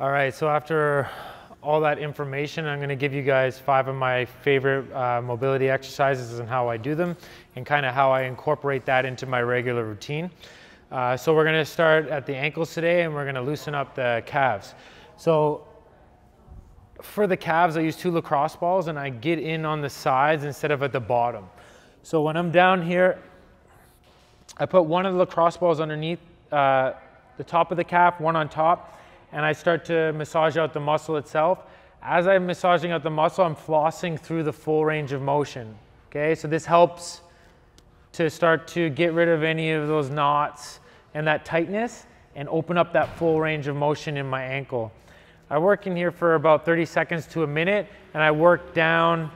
All right, so after all that information, I'm gonna give you guys five of my favorite uh, mobility exercises and how I do them and kind of how I incorporate that into my regular routine. Uh, so we're gonna start at the ankles today and we're gonna loosen up the calves. So for the calves, I use two lacrosse balls and I get in on the sides instead of at the bottom. So when I'm down here, I put one of the lacrosse balls underneath uh, the top of the calf, one on top, and I start to massage out the muscle itself. As I'm massaging out the muscle, I'm flossing through the full range of motion. Okay, so this helps to start to get rid of any of those knots and that tightness and open up that full range of motion in my ankle. I work in here for about 30 seconds to a minute and I work down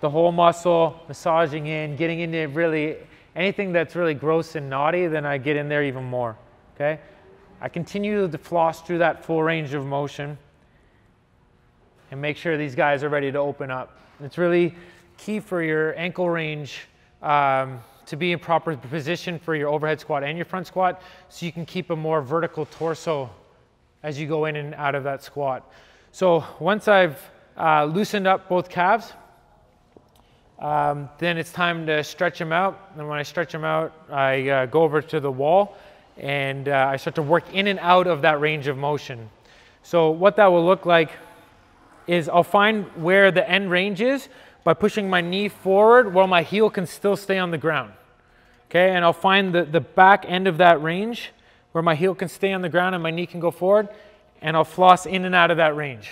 the whole muscle, massaging in, getting into really anything that's really gross and knotty, then I get in there even more, okay? I continue to floss through that full range of motion and make sure these guys are ready to open up. It's really key for your ankle range um, to be in proper position for your overhead squat and your front squat so you can keep a more vertical torso as you go in and out of that squat. So once I've uh, loosened up both calves, um, then it's time to stretch them out. And when I stretch them out, I uh, go over to the wall and uh, I start to work in and out of that range of motion. So what that will look like is I'll find where the end range is by pushing my knee forward while my heel can still stay on the ground. Okay, and I'll find the, the back end of that range where my heel can stay on the ground and my knee can go forward, and I'll floss in and out of that range.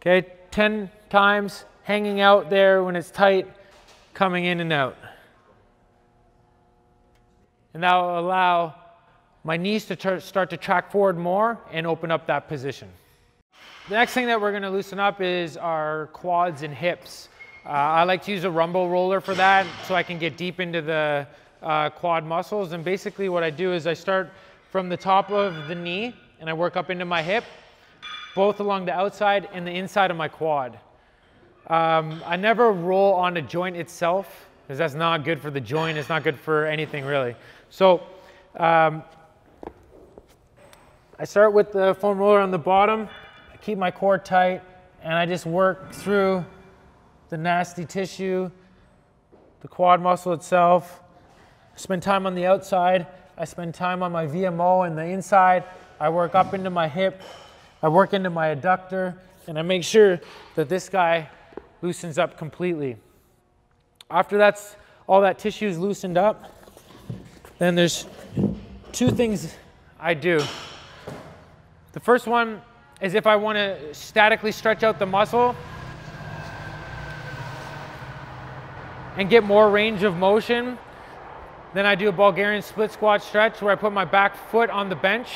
Okay, 10 times, hanging out there when it's tight, coming in and out. And that will allow my knees to start to track forward more and open up that position. The next thing that we're gonna loosen up is our quads and hips. Uh, I like to use a rumble roller for that so I can get deep into the uh, quad muscles. And basically what I do is I start from the top of the knee and I work up into my hip, both along the outside and the inside of my quad. Um, I never roll on a joint itself because that's not good for the joint. It's not good for anything really. So um, I start with the foam roller on the bottom. I keep my core tight and I just work through the nasty tissue, the quad muscle itself. I spend time on the outside. I spend time on my VMO and the inside. I work up into my hip. I work into my adductor and I make sure that this guy loosens up completely. After that's all that tissue is loosened up, then there's two things I do. The first one is if I want to statically stretch out the muscle and get more range of motion, then I do a Bulgarian split squat stretch where I put my back foot on the bench.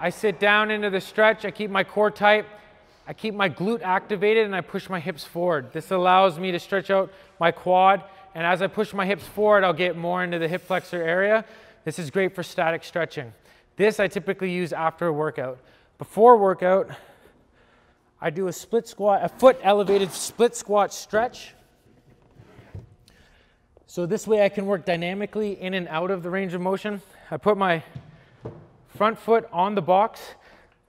I sit down into the stretch, I keep my core tight, I keep my glute activated and I push my hips forward. This allows me to stretch out my quad and as I push my hips forward, I'll get more into the hip flexor area. This is great for static stretching. This I typically use after a workout. Before workout, I do a split squat, a foot elevated split squat stretch. So this way I can work dynamically in and out of the range of motion. I put my front foot on the box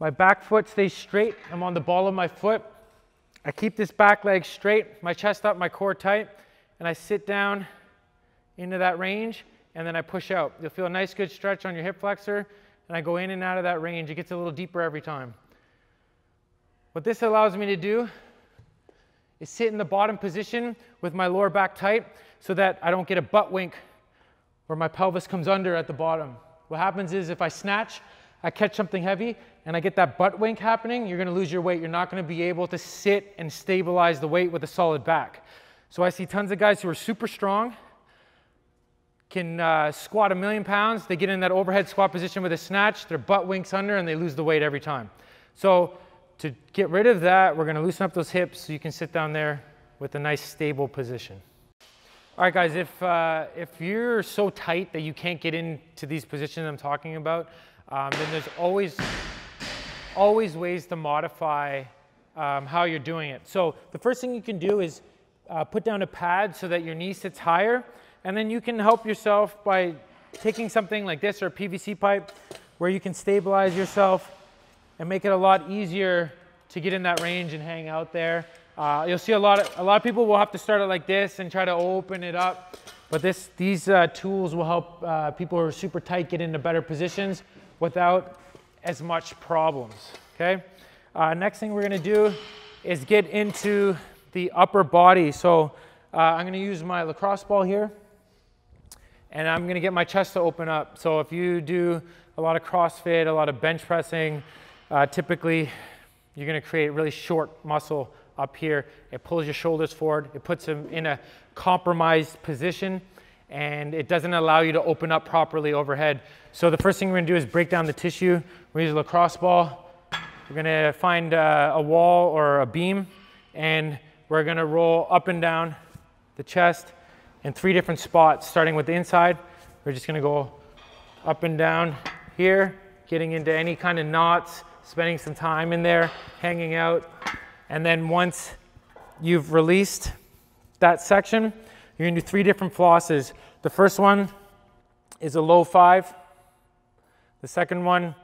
my back foot stays straight. I'm on the ball of my foot. I keep this back leg straight, my chest up, my core tight, and I sit down into that range, and then I push out. You'll feel a nice good stretch on your hip flexor, and I go in and out of that range. It gets a little deeper every time. What this allows me to do is sit in the bottom position with my lower back tight so that I don't get a butt wink where my pelvis comes under at the bottom. What happens is if I snatch, I catch something heavy and I get that butt wink happening, you're gonna lose your weight. You're not gonna be able to sit and stabilize the weight with a solid back. So I see tons of guys who are super strong, can uh, squat a million pounds, they get in that overhead squat position with a snatch, their butt winks under and they lose the weight every time. So to get rid of that, we're gonna loosen up those hips so you can sit down there with a nice stable position. All right, guys, if, uh, if you're so tight that you can't get into these positions I'm talking about, um, then there's always, always ways to modify um, how you're doing it. So the first thing you can do is uh, put down a pad so that your knee sits higher, and then you can help yourself by taking something like this or a PVC pipe where you can stabilize yourself and make it a lot easier to get in that range and hang out there. Uh, you'll see a lot of a lot of people will have to start it like this and try to open it up, but this these uh, tools will help uh, people who are super tight get into better positions without as much problems. Okay. Uh, next thing we're gonna do is get into the upper body. So uh, I'm gonna use my lacrosse ball here, and I'm gonna get my chest to open up. So if you do a lot of CrossFit, a lot of bench pressing, uh, typically you're gonna create really short muscle up here. It pulls your shoulders forward. It puts them in a compromised position and it doesn't allow you to open up properly overhead. So the first thing we're gonna do is break down the tissue. We use a lacrosse ball. We're gonna find uh, a wall or a beam and we're gonna roll up and down the chest in three different spots, starting with the inside. We're just gonna go up and down here, getting into any kind of knots, spending some time in there, hanging out. And then once you've released that section, you're gonna do three different flosses. The first one is a low five. The second one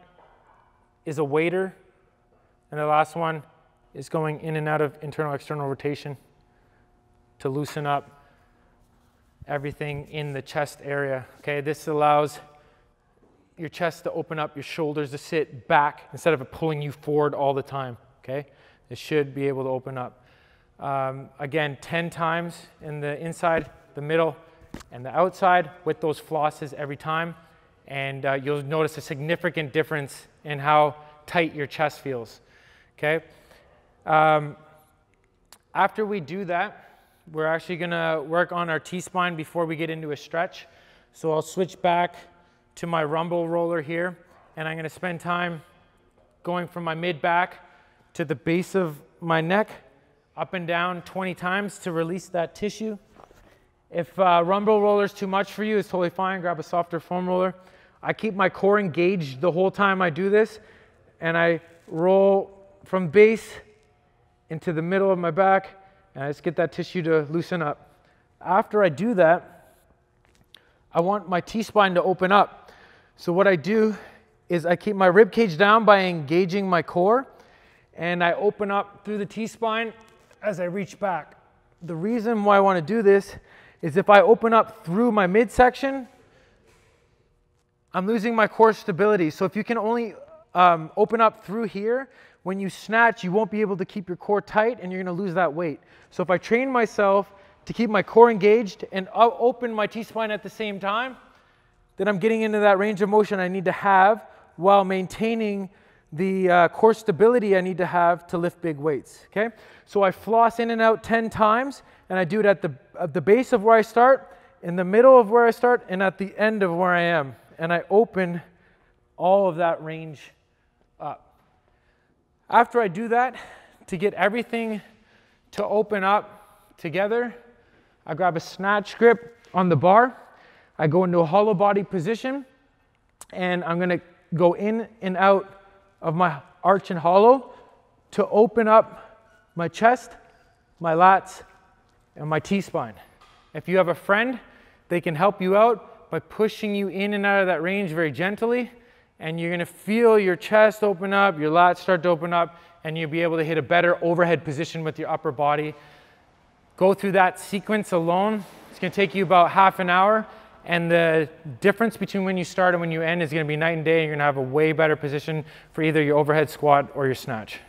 is a waiter. And the last one is going in and out of internal external rotation to loosen up everything in the chest area. Okay, this allows your chest to open up, your shoulders to sit back instead of pulling you forward all the time. Okay, it should be able to open up. Um, again, 10 times in the inside, the middle, and the outside with those flosses every time. And uh, you'll notice a significant difference in how tight your chest feels. Okay. Um, after we do that, we're actually gonna work on our T-spine before we get into a stretch. So I'll switch back to my rumble roller here, and I'm gonna spend time going from my mid back to the base of my neck, up and down 20 times to release that tissue. If uh, rumble roller is too much for you, it's totally fine. Grab a softer foam roller. I keep my core engaged the whole time I do this, and I roll from base into the middle of my back, and I just get that tissue to loosen up. After I do that, I want my T-spine to open up. So what I do is I keep my rib cage down by engaging my core, and I open up through the T-spine as I reach back. The reason why I want to do this is if I open up through my midsection, I'm losing my core stability. So if you can only um, open up through here, when you snatch, you won't be able to keep your core tight and you're gonna lose that weight. So if I train myself to keep my core engaged and open my T-spine at the same time, then I'm getting into that range of motion I need to have while maintaining the uh, core stability I need to have to lift big weights, okay? So I floss in and out 10 times and I do it at the, at the base of where I start, in the middle of where I start, and at the end of where I am. And I open all of that range after I do that, to get everything to open up together, I grab a snatch grip on the bar. I go into a hollow body position and I'm gonna go in and out of my arch and hollow to open up my chest, my lats, and my T-spine. If you have a friend, they can help you out by pushing you in and out of that range very gently and you're gonna feel your chest open up, your lats start to open up, and you'll be able to hit a better overhead position with your upper body. Go through that sequence alone. It's gonna take you about half an hour, and the difference between when you start and when you end is gonna be night and day. You're gonna have a way better position for either your overhead squat or your snatch.